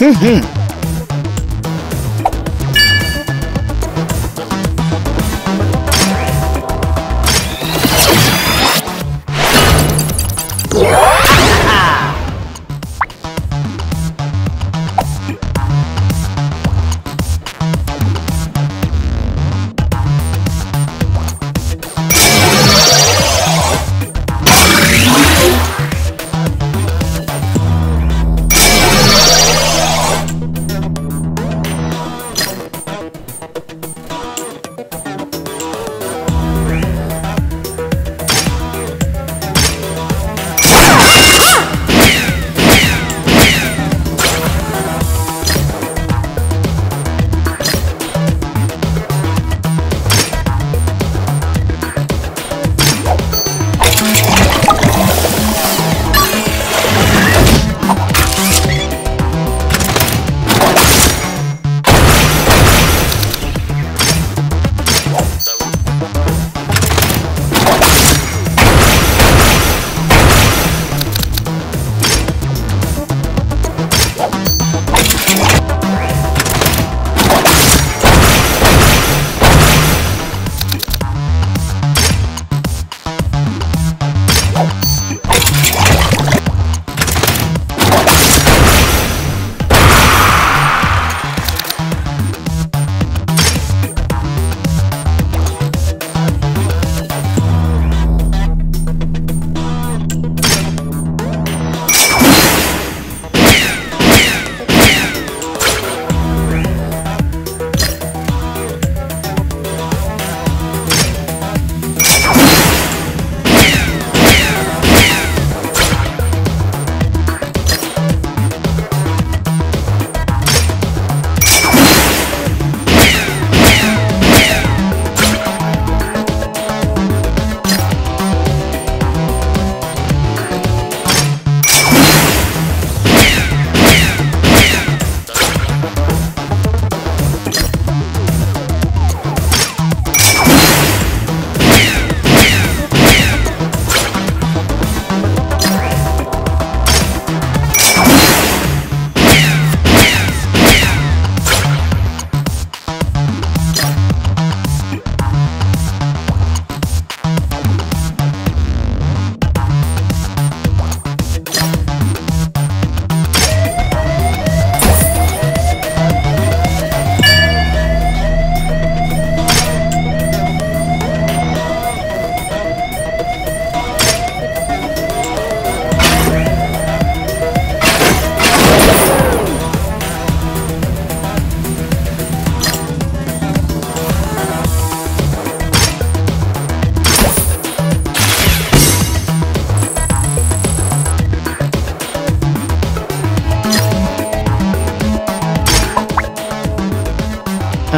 Mm-hmm.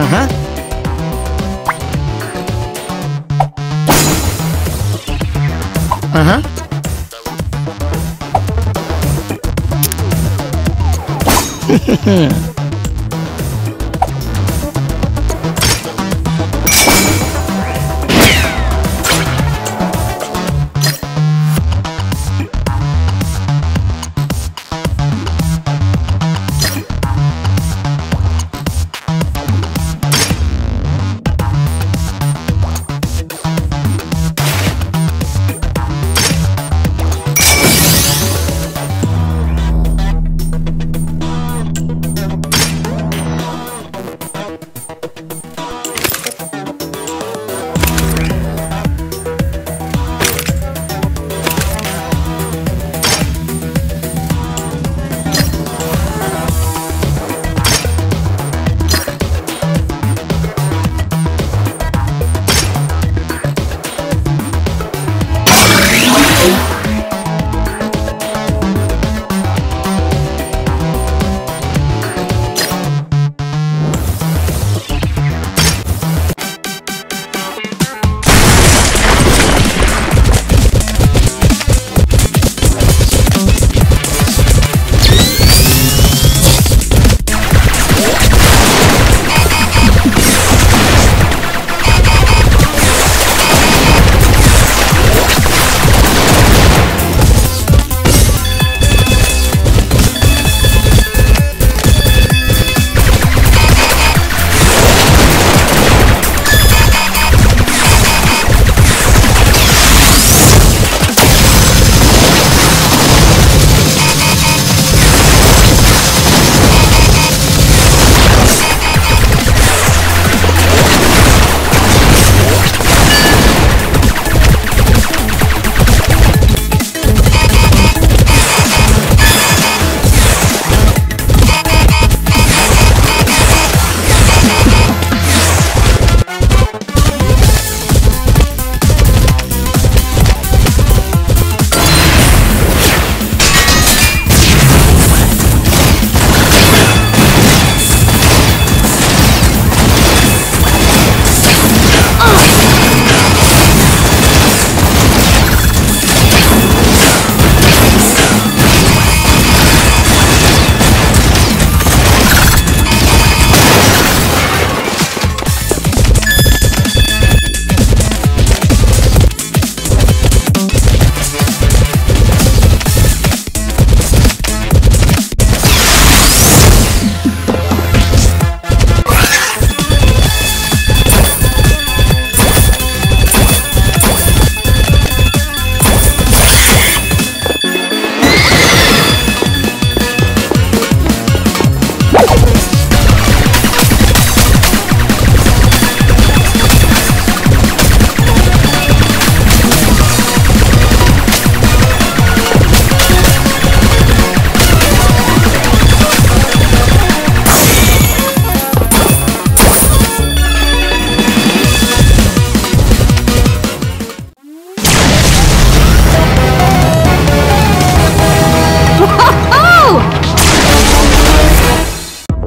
Aham. Uhum. Aham. Uhum. Hehehe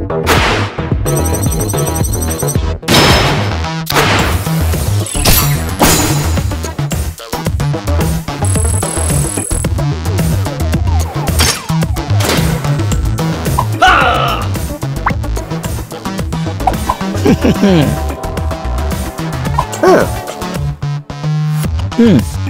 Hmm. Hmm.